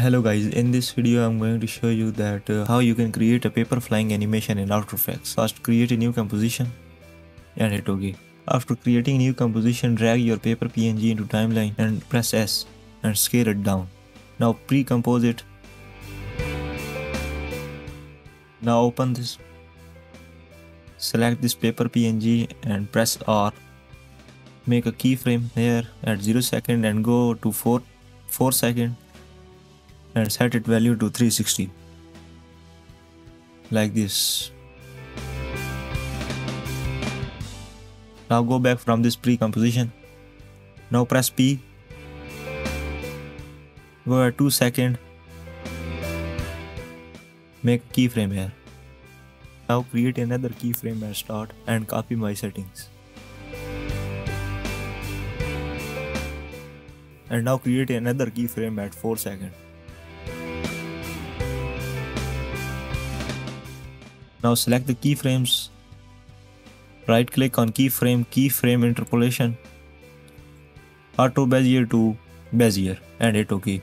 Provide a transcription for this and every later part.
Hello guys, in this video I'm going to show you that uh, how you can create a paper flying animation in After Effects. First create a new composition and hit OK. After creating new composition, drag your paper PNG into timeline and press S and scale it down. Now pre-compose it. Now open this. Select this paper PNG and press R. Make a keyframe here at 0 second and go to 4, 4 second and set its value to 360 like this. Now go back from this pre-composition. Now press P. Go at 2 second. Make keyframe here. Now create another keyframe at start and copy my settings. And now create another keyframe at 4 second Now select the keyframes. Right click on keyframe, keyframe interpolation. Auto Bezier to Bezier and hit OK.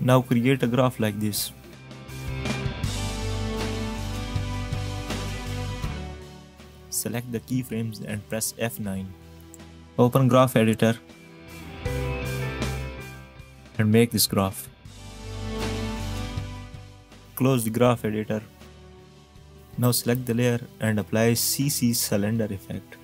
Now create a graph like this. Select the keyframes and press F9. Open graph editor and make this graph. Close the graph editor now select the layer and apply CC cylinder effect.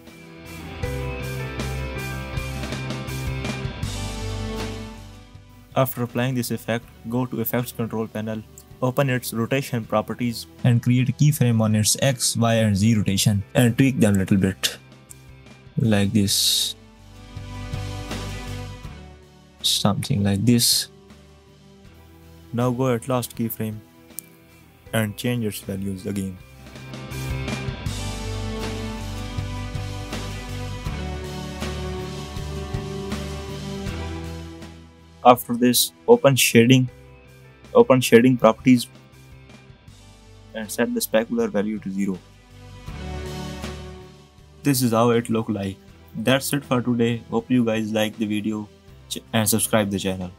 After applying this effect, go to effects control panel, open its rotation properties and create a keyframe on its X, Y and Z rotation and tweak them a little bit. Like this. Something like this. Now go at last keyframe and change its values again. After this open shading open shading properties and set the specular value to 0 this is how it look like. That's it for today. Hope you guys like the video and subscribe the channel